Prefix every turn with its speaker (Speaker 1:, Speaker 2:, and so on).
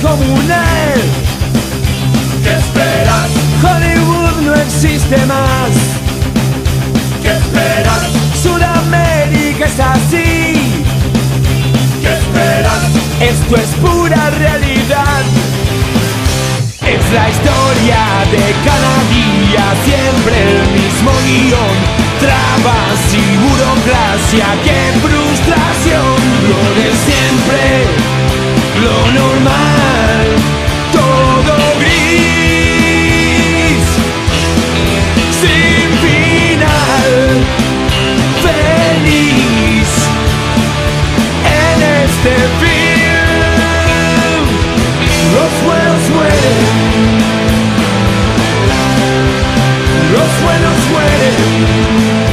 Speaker 1: ¿Qué esperas? Hollywood no existe más.
Speaker 2: ¿Qué esperas?
Speaker 1: Sudamérica es así.
Speaker 2: ¿Qué esperas?
Speaker 1: Esto es pura realidad. Es la historia de cada día, siempre el mismo guion. Trabas y burocracia que when I'm sweating.